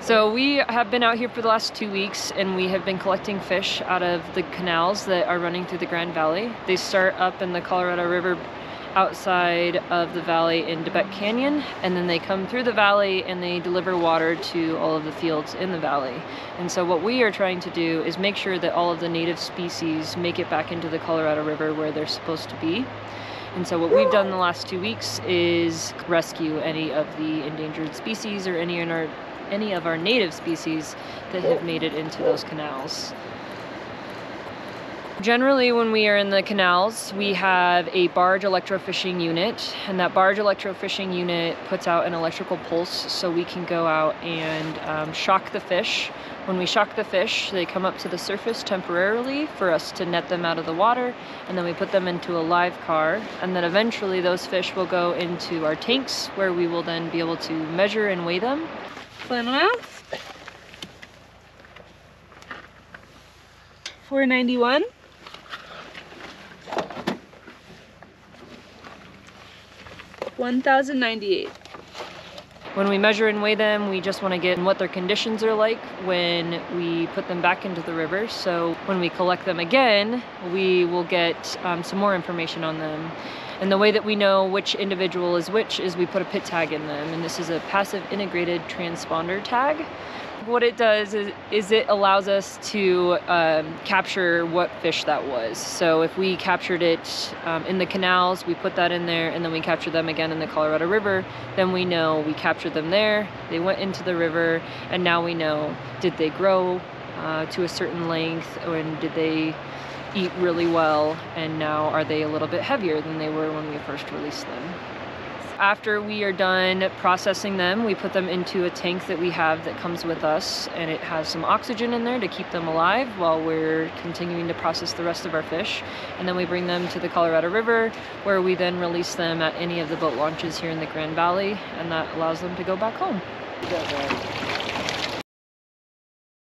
So we have been out here for the last two weeks and we have been collecting fish out of the canals that are running through the Grand Valley. They start up in the Colorado River outside of the valley in De Beque Canyon and then they come through the valley and they deliver water to all of the fields in the valley. And so what we are trying to do is make sure that all of the native species make it back into the Colorado River where they're supposed to be. And so what we've done the last two weeks is rescue any of the endangered species or any in our any of our native species that have made it into those canals. Generally, when we are in the canals, we have a barge electrofishing unit, and that barge electrofishing unit puts out an electrical pulse so we can go out and um, shock the fish. When we shock the fish, they come up to the surface temporarily for us to net them out of the water, and then we put them into a live car, and then eventually those fish will go into our tanks where we will then be able to measure and weigh them. Flannelmouth. 491. One thousand ninety-eight. When we measure and weigh them, we just want to get what their conditions are like when we put them back into the river. So when we collect them again, we will get um, some more information on them. And the way that we know which individual is which is we put a PIT tag in them. And this is a passive integrated transponder tag what it does is, is it allows us to um, capture what fish that was. So if we captured it um, in the canals, we put that in there, and then we capture them again in the Colorado River, then we know we captured them there, they went into the river, and now we know did they grow uh, to a certain length, or did they eat really well, and now are they a little bit heavier than they were when we first released them. After we are done processing them, we put them into a tank that we have that comes with us and it has some oxygen in there to keep them alive while we're continuing to process the rest of our fish. And then we bring them to the Colorado River where we then release them at any of the boat launches here in the Grand Valley and that allows them to go back home.